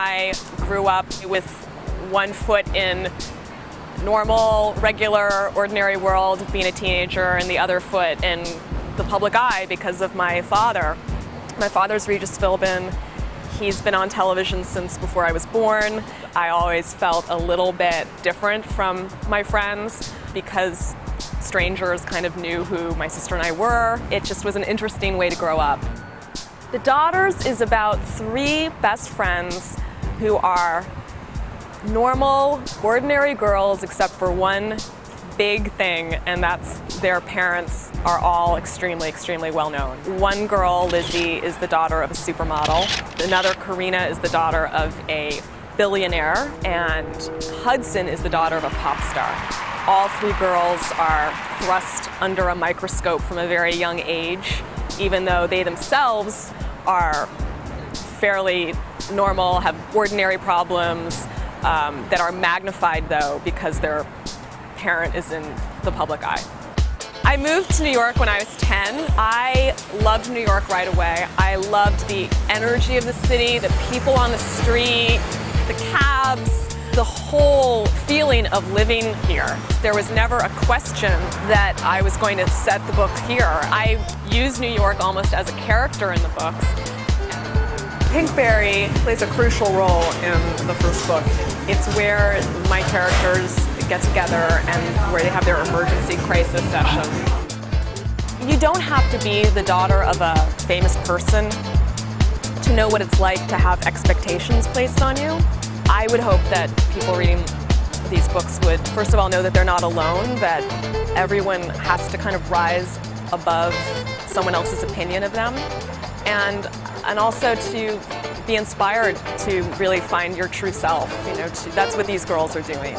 I grew up with one foot in normal, regular, ordinary world, being a teenager, and the other foot in the public eye because of my father. My father's Regis Philbin. He's been on television since before I was born. I always felt a little bit different from my friends because strangers kind of knew who my sister and I were. It just was an interesting way to grow up. The Daughters is about three best friends who are normal, ordinary girls except for one big thing, and that's their parents are all extremely, extremely well known. One girl, Lizzie, is the daughter of a supermodel. Another, Carina, is the daughter of a billionaire, and Hudson is the daughter of a pop star. All three girls are thrust under a microscope from a very young age, even though they themselves are fairly normal, have ordinary problems um, that are magnified though because their parent is in the public eye. I moved to New York when I was 10. I loved New York right away. I loved the energy of the city, the people on the street, the cabs, the whole feeling of living here. There was never a question that I was going to set the book here. I use New York almost as a character in the books. Pinkberry plays a crucial role in the first book. It's where my characters get together and where they have their emergency crisis session. You don't have to be the daughter of a famous person to know what it's like to have expectations placed on you. I would hope that people reading these books would, first of all, know that they're not alone, that everyone has to kind of rise above someone else's opinion of them, and, and also to be inspired to really find your true self. You know, to, that's what these girls are doing.